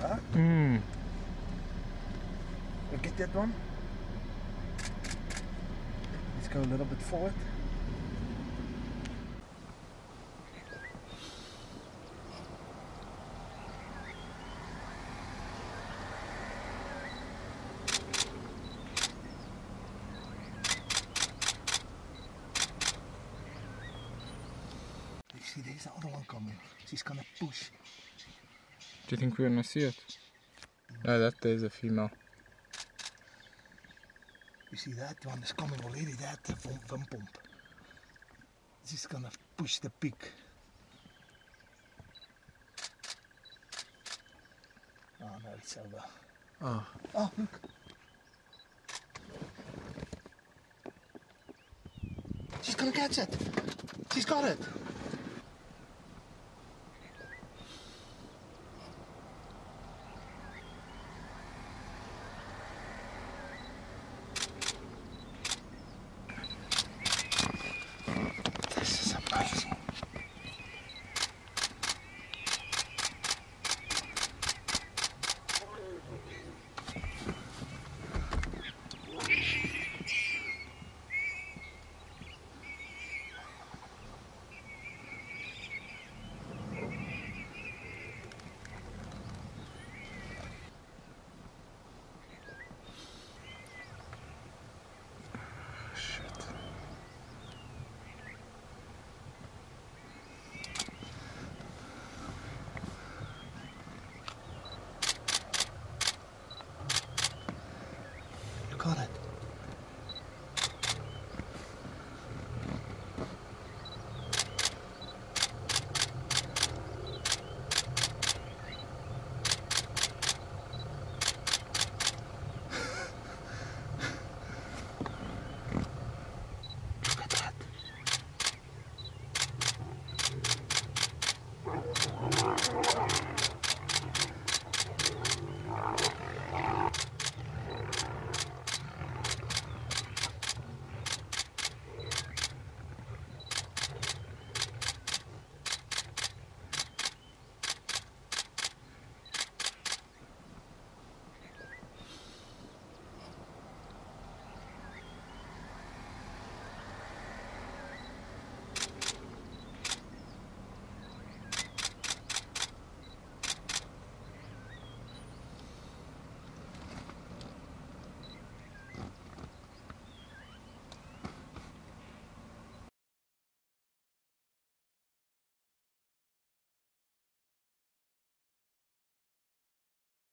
Huh? Mm. You get that one? Let's go a little bit forward. See, there's the other one coming. She's gonna push. Do you think we're gonna see it? No, that there's a female. You see that one is coming already, that from Van Pomp. She's gonna push the pig. Oh ah, no, it's over. Oh. Oh, look. She's gonna catch it. She's got it. forgot it.